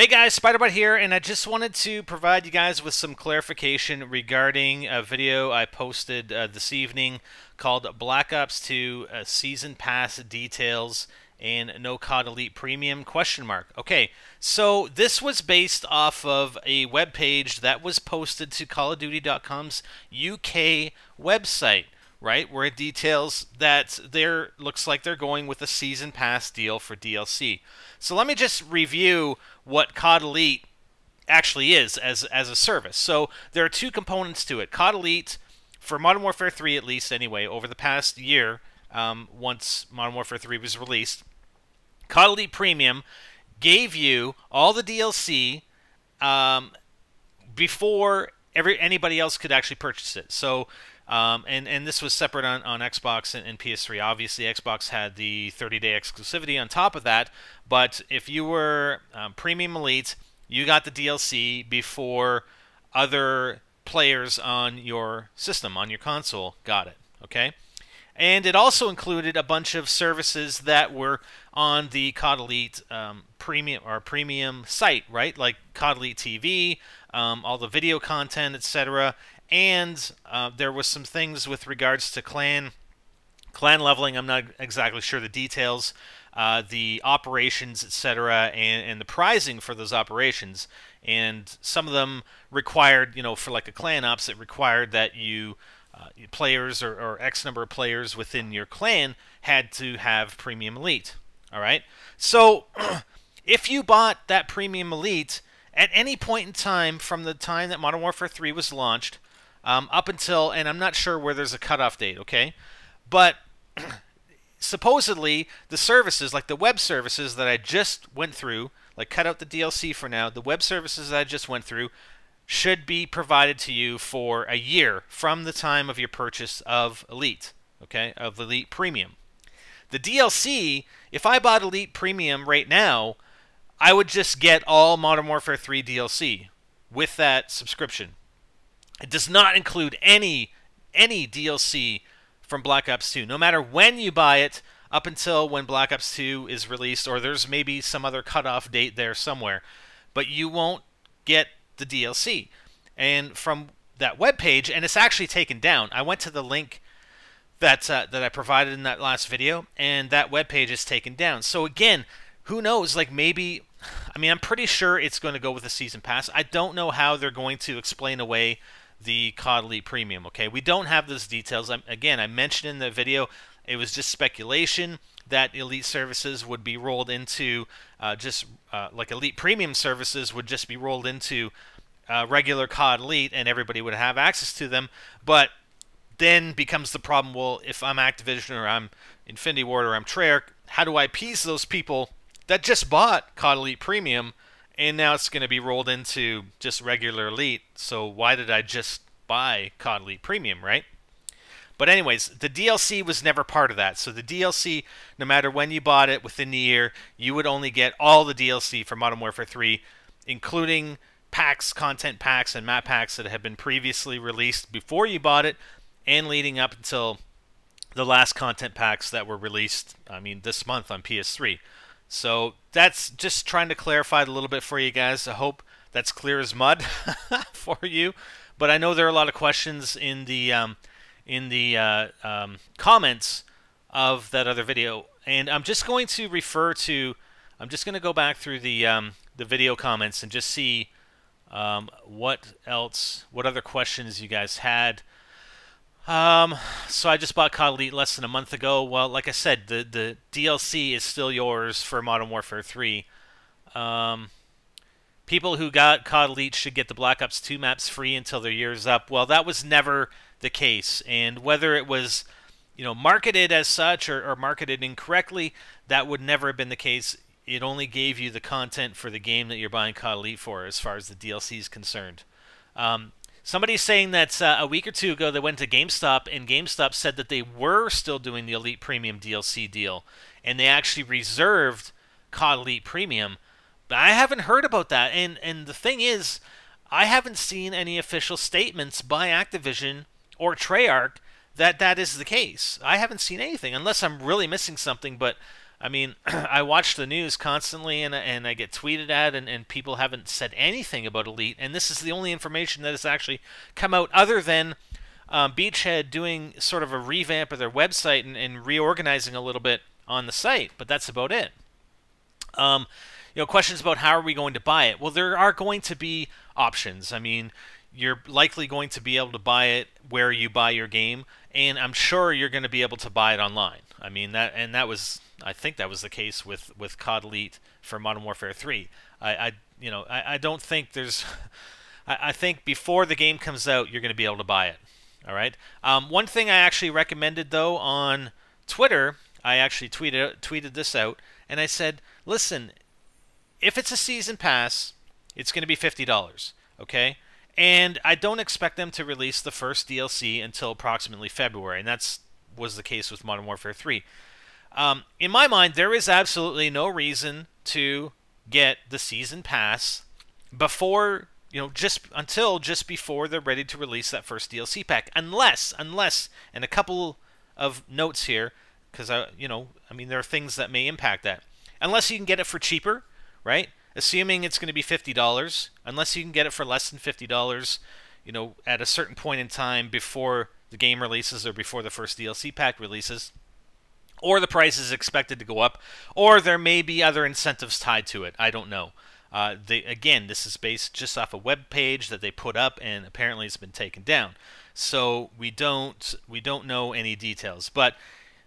Hey guys, Spiderbot here, and I just wanted to provide you guys with some clarification regarding a video I posted uh, this evening called Black Ops 2 uh, Season Pass Details and No COD Elite Premium question mark. Okay, so this was based off of a web page that was posted to CallOfDuty.com's UK website right? Where it details that there looks like they're going with a season pass deal for DLC. So let me just review what COD Elite actually is as as a service. So there are two components to it. COD Elite, for Modern Warfare 3 at least anyway, over the past year, um, once Modern Warfare 3 was released, COD Elite Premium gave you all the DLC um, before every anybody else could actually purchase it. So um, and and this was separate on, on Xbox and, and, PS3. Obviously, Xbox had the 30-day exclusivity on top of that. But if you were um, Premium Elite, you got the DLC before other players on your system, on your console, got it. Okay. And it also included a bunch of services that were on the COD Elite um, premium or premium site, right? Like COD Elite TV, um, all the video content, etc and uh, there was some things with regards to clan clan leveling. I'm not exactly sure the details, uh, the operations, etc., and, and the pricing for those operations. And some of them required, you know, for like a clan ops, it required that you uh, players or, or X number of players within your clan had to have premium elite. All right, so if you bought that premium elite at any point in time from the time that Modern Warfare 3 was launched um, up until, and I'm not sure where there's a cutoff date, okay? But supposedly the services, like the web services that I just went through, like cut out the DLC for now, the web services that I just went through should be provided to you for a year from the time of your purchase of Elite, okay, of Elite Premium. The DLC, if I bought Elite Premium right now, I would just get all Modern Warfare 3 DLC with that subscription. It does not include any any DLC from Black Ops 2. No matter when you buy it, up until when Black Ops 2 is released, or there's maybe some other cutoff date there somewhere, but you won't get the DLC. And from that web page, and it's actually taken down. I went to the link that uh, that I provided in that last video, and that web page is taken down. So again, who knows? Like maybe, I mean, I'm pretty sure it's going to go with the season pass. I don't know how they're going to explain away the COD Elite Premium. Okay, we don't have those details. I'm, again, I mentioned in the video it was just speculation that Elite services would be rolled into uh, just uh, like Elite Premium services would just be rolled into uh, regular COD Elite and everybody would have access to them. But then becomes the problem well, if I'm Activision or I'm Infinity Ward or I'm Treyarch, how do I appease those people that just bought COD Elite Premium? And now it's going to be rolled into just regular Elite. So why did I just buy COD Elite Premium, right? But anyways, the DLC was never part of that. So the DLC, no matter when you bought it within the year, you would only get all the DLC for Modern Warfare 3, including packs, content packs, and map packs that have been previously released before you bought it, and leading up until the last content packs that were released, I mean, this month on PS3. So that's just trying to clarify it a little bit for you guys. I hope that's clear as mud for you. But I know there are a lot of questions in the um, in the uh, um, comments of that other video, and I'm just going to refer to. I'm just going to go back through the um, the video comments and just see um, what else, what other questions you guys had. Um, so I just bought COD Elite less than a month ago. Well, like I said, the the DLC is still yours for Modern Warfare 3. Um, people who got COD Elite should get the Black Ops 2 maps free until their year's up. Well, that was never the case, and whether it was you know marketed as such or, or marketed incorrectly, that would never have been the case. It only gave you the content for the game that you're buying COD Elite for, as far as the DLC is concerned. Um, Somebody's saying that uh, a week or two ago they went to GameStop and GameStop said that they were still doing the Elite Premium DLC deal and they actually reserved COD Elite Premium. But I haven't heard about that. And and the thing is, I haven't seen any official statements by Activision or Treyarch that that is the case. I haven't seen anything unless I'm really missing something, but I mean, I watch the news constantly and, and I get tweeted at, and, and people haven't said anything about Elite. And this is the only information that has actually come out other than um, Beachhead doing sort of a revamp of their website and, and reorganizing a little bit on the site. But that's about it. Um, you know, questions about how are we going to buy it? Well, there are going to be options. I mean, you're likely going to be able to buy it where you buy your game, and I'm sure you're going to be able to buy it online. I mean that, and that was, I think that was the case with with COD Elite for Modern Warfare 3. I, I you know, I, I don't think there's, I, I think before the game comes out, you're going to be able to buy it. All right. Um, one thing I actually recommended though on Twitter, I actually tweeted tweeted this out, and I said, listen, if it's a season pass, it's going to be fifty dollars. Okay and I don't expect them to release the first DLC until approximately February, and that's was the case with Modern Warfare 3. Um, in my mind, there is absolutely no reason to get the season pass before you know just until just before they're ready to release that first DLC pack, unless unless and a couple of notes here because I you know I mean there are things that may impact that unless you can get it for cheaper, right? assuming it's going to be $50, unless you can get it for less than $50, you know, at a certain point in time before the game releases or before the first DLC pack releases, or the price is expected to go up, or there may be other incentives tied to it. I don't know. Uh, they, again, this is based just off a web page that they put up, and apparently it's been taken down. So we don't we don't know any details, but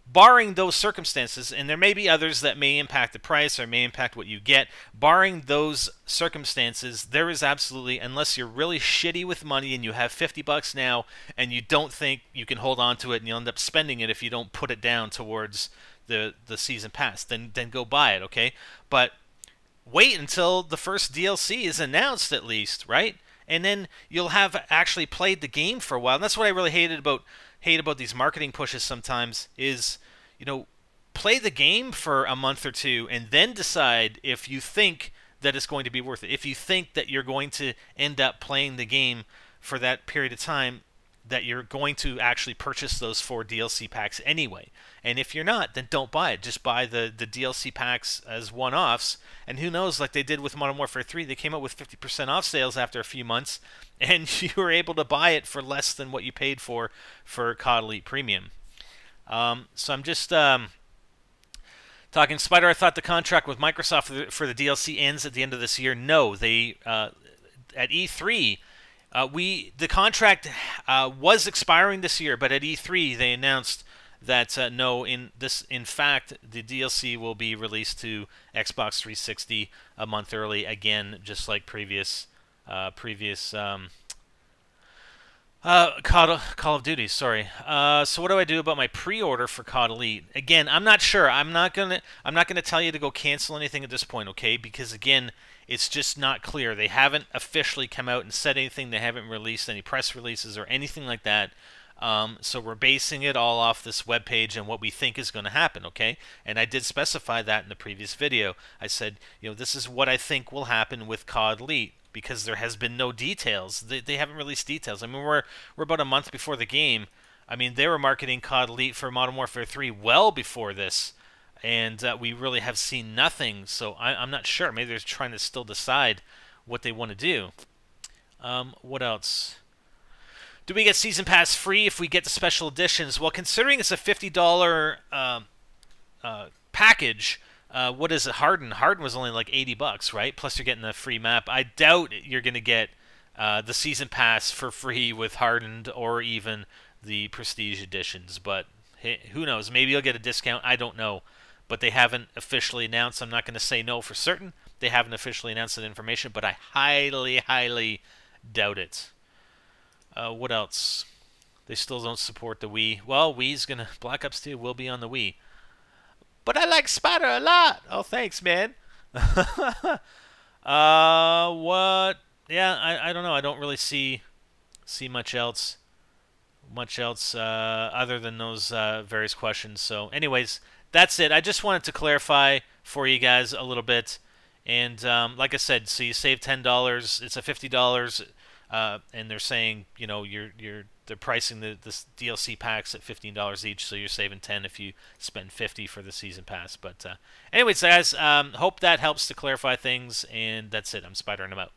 barring those circumstances, and there may be others that may impact the price or may impact what you get, barring those circumstances, there is absolutely, unless you're really shitty with money and you have 50 bucks now and you don't think you can hold on to it and you'll end up spending it if you don't put it down towards the, the season pass, then, then go buy it, okay? But wait until the first DLC is announced at least, right? And then you'll have actually played the game for a while. And that's what I really hated about hate about these marketing pushes sometimes is, you know, play the game for a month or two and then decide if you think that it's going to be worth it. If you think that you're going to end up playing the game for that period of time, that you're going to actually purchase those four DLC packs anyway. And if you're not, then don't buy it. Just buy the, the DLC packs as one offs. And who knows, like they did with Modern Warfare 3, they came out with 50% off sales after a few months, and you were able to buy it for less than what you paid for for COD Elite Premium. Um, so I'm just um, talking. Spider, I thought the contract with Microsoft for the, for the DLC ends at the end of this year. No, they uh, at E3 uh, we the contract uh, was expiring this year, but at E3 they announced that uh, no, in this in fact the DLC will be released to Xbox 360 a month early again, just like previous uh, previous um, uh, COD, Call of Duty. Sorry. Uh, so what do I do about my pre-order for COD Elite? Again, I'm not sure. I'm not gonna I'm not gonna tell you to go cancel anything at this point, okay? Because again it's just not clear. They haven't officially come out and said anything. They haven't released any press releases or anything like that. Um, so we're basing it all off this web page and what we think is going to happen, okay? And I did specify that in the previous video. I said, you know, this is what I think will happen with COD Elite because there has been no details. They, they haven't released details. I mean, we're we're about a month before the game. I mean, they were marketing COD Elite for Modern Warfare 3 well before this and uh, we really have seen nothing. So I, am not sure. Maybe they're trying to still decide what they want to do. Um, what else? Do we get season pass free if we get the special editions? Well, considering it's a fifty dollar um, uh, package, uh, what is it? Harden. Harden was only like eighty bucks, right? Plus you're getting a free map. I doubt you're going to get uh, the season pass for free with Hardened or even the prestige editions. But hey, who knows? Maybe you'll get a discount. I don't know but they haven't officially announced. I'm not going to say no for certain. They haven't officially announced that information, but I highly, highly doubt it. Uh, what else? They still don't support the Wii. Well, Wii's gonna Black Ops 2 will be on the Wii. But I like Spider a lot. Oh, thanks, man. uh, what? Yeah, I, I don't know. I don't really see see much else much else uh, other than those uh, various questions. So, anyways, that's it. I just wanted to clarify for you guys a little bit. And um, like I said, so you save ten dollars. It's a fifty dollars uh, and they're saying you know you're you're they're pricing the this DLC packs at fifteen dollars each, so you're saving ten if you spend fifty for the season pass. But uh, anyways, guys, um, hope that helps to clarify things, and that's it. I'm spidering them out.